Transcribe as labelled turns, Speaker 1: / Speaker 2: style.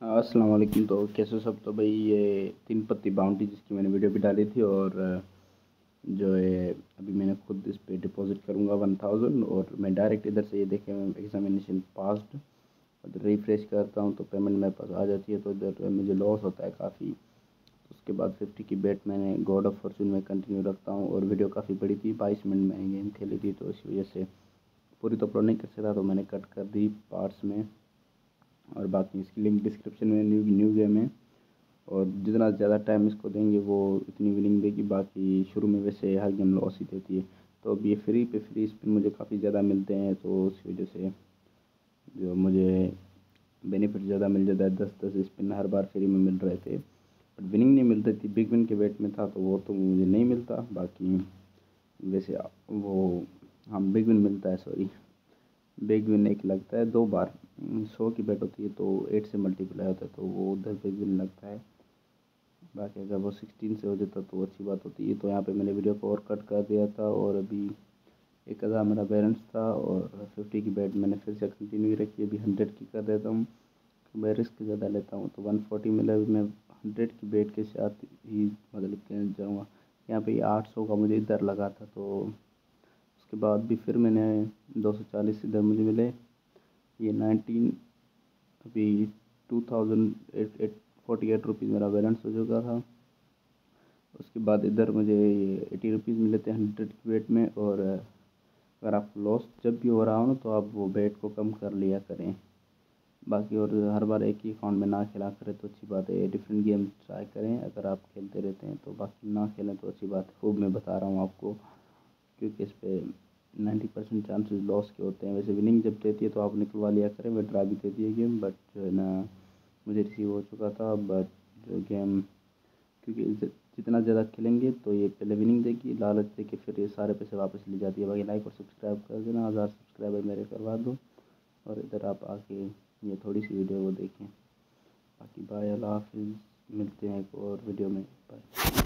Speaker 1: السلام علیکم۔ تو کیسے سب؟ تو بھائی، یہ تین پتی باؤنڈری جس کی میں نے ویڈیو بھی ڈالی تھی اور جو ہے، ابھی میں نے خود اس پہ ڈپوزٹ کروں گا ون تھاؤزنڈ اور میں ڈائریکٹ ادھر سے یہ دیکھیں ایگزامینیشن پاسڈ ادھر ریفریش کرتا ہوں تو پیمنٹ میرے پاس آ جاتی ہے، تو ادھر مجھے لاس ہوتا ہے کافی۔ اس کے بعد ففٹی کی بیٹ میں نے گاڈ آف فارچون میں کنٹینیو رکھتا ہوں اور ویڈیو کافی بڑی تھی، بائیس منٹ میں گیم کھیلی تھی۔ تو اسی وجہ سے پوری تو پرو نہیں کر سکتا تو میں نے کٹ کر دی پارٹس میں۔ اور باقی اس کی لنک ڈسکرپشن میں نیو نیو گیم ہے اور جتنا زیادہ ٹائم اس کو دیں گے وہ اتنی وننگ دے گی باقی شروع میں ویسے ہر گیم لاس ہی دیتی ہے. تو اب یہ فری پہ فری اسپن مجھے کافی زیادہ ملتے ہیں تو اس کی وجہ سے جو مجھے بینیفٹ زیادہ مل جاتا ہے، دس دس اسپن ہر بار فری میں مل رہے تھے. بٹ وننگ نہیں ملتی تھی بگ ون کے ویٹ میں تھا تو وہ تو مجھے نہیں ملتا. باقی ویسے وہ ہم بگ ون ملتا ہے سوری بیگ ون ایک لگتا ہے دو بار سو کی بیٹ ہوتی ہے تو ایٹ سے ملٹی پلائی ہوتا ہے تو وہ ادھر بیگ ون لگتا ہے باقی اگر وہ سکسٹین سے ہو جاتا تو اچھی بات ہوتی ہے تو یہاں پہ میں نے ویڈیو کو اور کٹ کر دیا تھا اور ابھی ایک ہزار میرا بیلنس تھا اور ففٹی کی بیٹ میں نے پھر سے کنٹینیو رکھی ابھی ہنڈریڈ کی کر دیتا ہوں میں رسک زیادہ لیتا ہوں تو ون فورٹی ملا میں ہنڈریڈ کی بیٹ کے ساتھ ہی مطلب کہ جاؤں گا یہاں پہ آٹھ سو کا مجھے ادھر لگا تھا تو کے بعد بھی پھر میں نے دو سو چالیس ادھر مجھے ملے۔ یہ نائنٹین، ابھی two thousand eight eight, forty eight rupees میرا بیلنس ہو چکا تھا۔ اس کے بعد ادھر مجھے ایٹی روپیز ملے تھے ہنڈریڈ کی بیٹ میں۔ اور اگر آپ لاس جب بھی ہو رہا ہو نا تو آپ وہ بیٹ کو کم کر لیا کریں۔ باقی اور ہر بار ایک ہی اکاؤنٹ میں نہ کھیلا کریں تو اچھی بات ہے ڈفرینٹ گیم ٹرائی کریں۔ اگر آپ کھیلتے رہتے ہیں تو باقی نہ کھیلیں تو اچھی بات ہے۔ خوب میں بتا رہا ہوں آپ کو۔ کیونکہ اس پہ نائنٹی پرسینٹ چانسز لاس کے ہوتے ہیں۔ ویسے وننگ جب دیتی ہے تو آپ نکلوا لیا کریں وڈرا بھی دیتی ہے گیم بٹ جو ہے نا، مجھے ریسیو ہو چکا تھا۔ بٹ جو گیم کیونکہ جتنا زیادہ کھیلیں گے تو یہ پہلے وننگ دے گی، لالچ دے کے پھر یہ سارے پیسے واپس لے جاتی ہے۔ باقی لائک اور سبسکرائب کر دینا، ہزار سبسکرائبر میرے کروا دو۔ اور ادھر آپ آ کے یہ تھوڑی سی ویڈیو وہ دیکھیں۔ باقی بائے اللہ حافظ، ملتے ہیں ایک اور ویڈیو میں۔ بائے